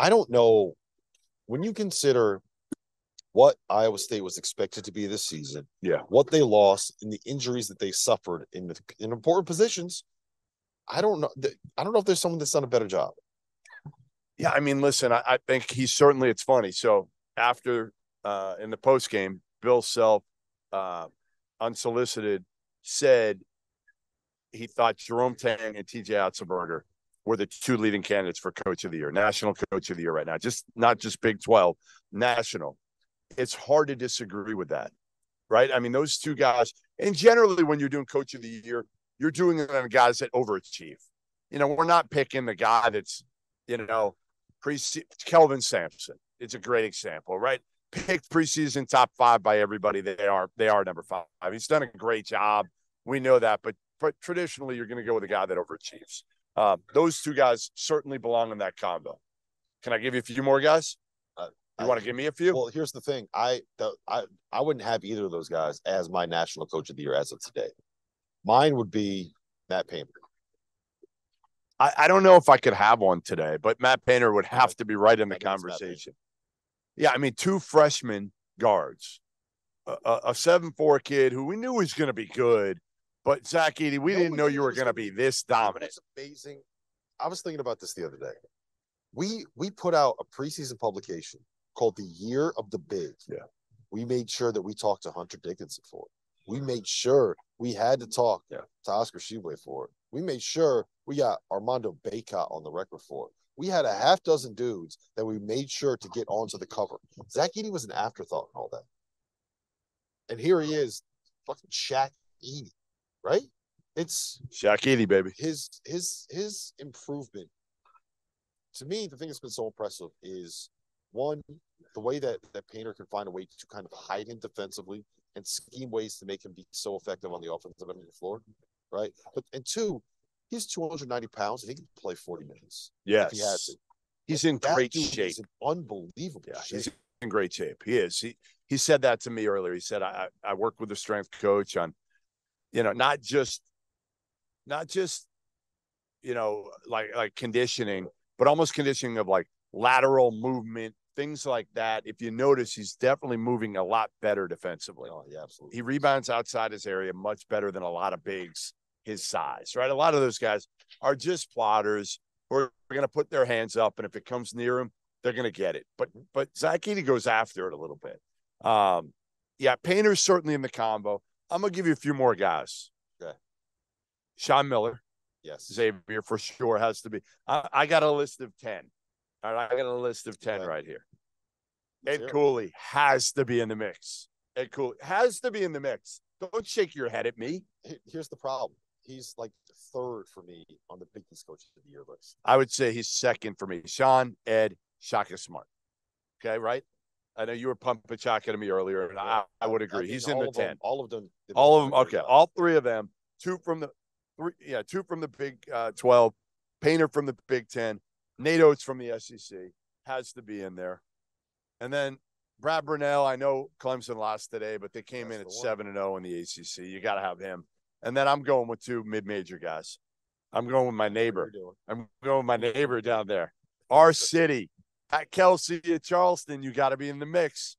I don't know when you consider what Iowa State was expected to be this season, Yeah. what they lost, and the injuries that they suffered in the, in important positions. I don't know. I don't know if there's someone that's done a better job. Yeah, I mean, listen, I, I think he's certainly it's funny. So after uh in the post game, Bill Self uh unsolicited said he thought Jerome Tang and TJ Otzelberger were the two leading candidates for coach of the year, national coach of the year right now. Just not just Big 12, national. It's hard to disagree with that. Right. I mean, those two guys, and generally when you're doing coach of the year, you're doing it on guys that overachieve. You know, we're not picking the guy that's, you know, pre Kelvin Sampson. It's a great example, right? Picked preseason top five by everybody. They are they are number five. He's done a great job. We know that, but but traditionally you're going to go with a guy that overachieves. Um, those two guys certainly belong in that combo. Can I give you a few more guys? Uh, you want to give me a few? Well, here's the thing. I the, I I wouldn't have either of those guys as my national coach of the year as of today. Mine would be Matt Painter. I, I don't know if I could have one today, but Matt Painter would have to be right in the conversation. Yeah, I mean, two freshman guards, a, a, a seven four kid who we knew was going to be good, but Zach Edey, we didn't know you were going to be this dominant. It's amazing. I was thinking about this the other day. We we put out a preseason publication called the Year of the Big. Yeah. We made sure that we talked to Hunter Dickinson for it. We made sure we had to talk yeah. to Oscar Tshiebwe for it. We made sure we got Armando Bacot on the record for it. We had a half dozen dudes that we made sure to get onto the cover. Zach Edey was an afterthought and all that. And here he is, fucking Shaq Edey, right? It's Shaq baby. His his his improvement. To me, the thing that's been so impressive is one, the way that that Painter can find a way to kind of hide him defensively and scheme ways to make him be so effective on the offensive end of the floor, right? But and two, he's 290 pounds and he can play 40 minutes. Yes, he has. He's in great shape. unbelievable Yeah, shape. he's in great shape. He is. He he said that to me earlier. He said I I work with a strength coach on, you know, not just, not just, you know, like like conditioning, but almost conditioning of like lateral movement, things like that. If you notice, he's definitely moving a lot better defensively. Oh, yeah, absolutely. He rebounds outside his area much better than a lot of bigs his size, right? A lot of those guys are just plotters who are going to put their hands up, and if it comes near them, they're going to get it. But but Zach Edey goes after it a little bit. Um, yeah, Painter's certainly in the combo. I'm gonna give you a few more guys. Okay. Sean Miller, Yes. Xavier for sure has to be. I, I got a list of ten. All right, I got a list of ten Okay. right here. Ed. Cooley has to be in the mix. Ed Cooley has to be in the mix. Don't shake your head at me. Here's the problem. He's like third for me on the Big East Coach of the Year list. I would say he's second for me. Sean, Ed, Shaka Smart. Okay, right? I know you were pumping Shaka to me earlier, and I, I would I agree. mean, He's in the of them- 10. all of them. All of them. did a great Okay. All three of them. Two from the three, yeah, two from the Big uh, 12, Painter from the Big 10, Nate Oats from the SEC has to be in there. And then Brad Brownell, I know Clemson lost today, but they came in That's at the one. 7 and 0 in the ACC. You got to have him. And then I'm going with two mid-major guys. I'm going with my neighbor. I'm going with my neighbor down there. Our city at Kelsey at Charleston. You got to be in the mix.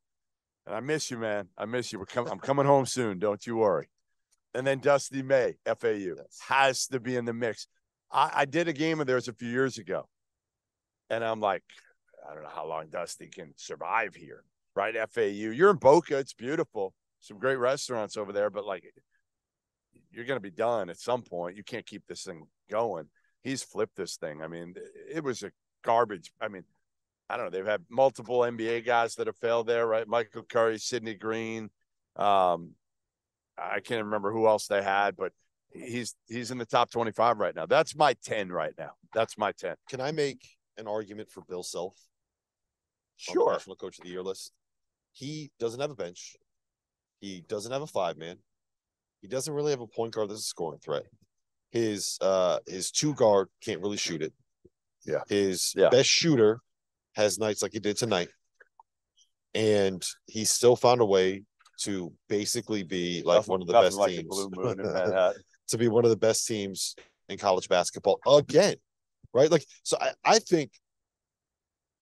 And I miss you, man. I miss you. We're com- I'm coming home soon. Don't you worry. And then Dusty May, FAU, Yes. has to be in the mix. I, I did a game of theirs a few years ago. And I'm like, I don't know how long Dusty can survive here, right? FAU. You're in Boca. It's beautiful. Some great restaurants over there, but like, you're going to be done at some point. You can't keep this thing going. He's flipped this thing. I mean, it was a garbage. I mean, I don't know. They've had multiple NBA guys that have failed there, right? Michael Curry, Sidney Green. Um, I can't remember who else they had, but he's he's in the top 25 right now. That's my 10 right now. That's my 10. Can I make an argument for Bill Self? Sure. National Coach of the Year list. He doesn't have a bench. He doesn't have a five man. He doesn't really have a point guard that's a scoring threat. His uh his two guard can't really shoot it. Yeah. His Yeah. best shooter has nights like he did tonight. And he still found a way to basically be like Nothing- one of the best like teams. blue moon in Manhattan. to be one of the best teams in college basketball again. Right? Like so I, I think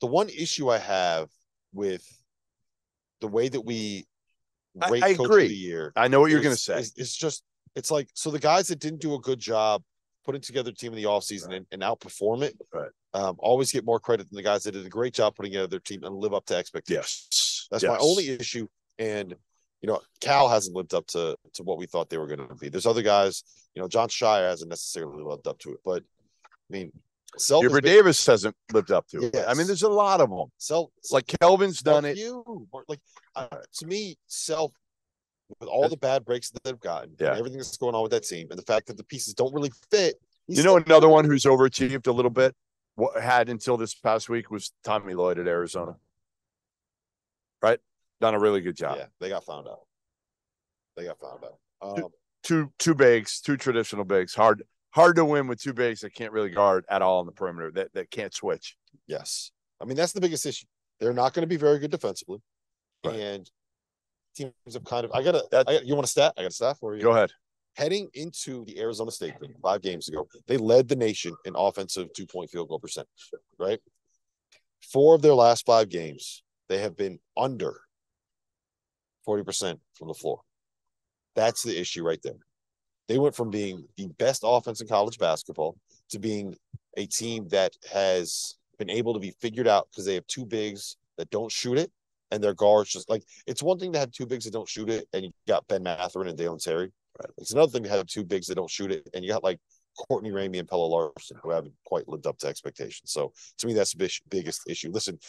the one issue I have with the way that we rate I coach agree. of the year I know what you're going to say. It's just it's like so the guys that didn't do a good job putting together a team in the offseason and, and outperform it Right. um, always get more credit than the guys that did a great job putting together their team and live up to expectations. Yes. That's my only issue. And you know, Cal hasn't lived up to to what we thought they were going to be. There's other guys, you know, Jon Scheyer hasn't necessarily lived up to it, but I mean, Self Hubert been- Davis hasn't lived up to it. I mean, there's a lot of them. Self Like Kelvin's done a it. or like uh, to me, Self with all the bad breaks that they've gotten, Yeah. everything that's going on with that team, and the fact that the pieces don't really fit. You know, another one who's overachieved a little bit. What had until this past week was Tommy Lloyd at Arizona. Right, done a really good job. yeah, they got found out. They got found out. Um, Two two bigs, two traditional bigs. Hard hard to win with two bigs that can't really guard at all on the perimeter. That that can't switch. Yes. I mean, that's the biggest issue. They're not going to be very good defensively. Right. And teams have kind of, I got to, you want a stat? I got a stat for you. Go ahead. Heading into the Arizona State game five games ago, they led the nation in offensive two point field goal percentage, right? Four of their last five games, they have been under 40% from the floor. That's the issue right there. They went from being the best offense in college basketball to being a team that has been able to be figured out because they have two bigs that don't shoot it and their guards just like it's one thing to have two bigs that don't shoot it and you got Ben Mathurin and Dalen Terry. Right. It's another thing to have two bigs that don't shoot it and you got like Courtney Ramey and Pelle Larsson who haven't quite lived up to expectations. So to me, that's the biggest issue. Listen,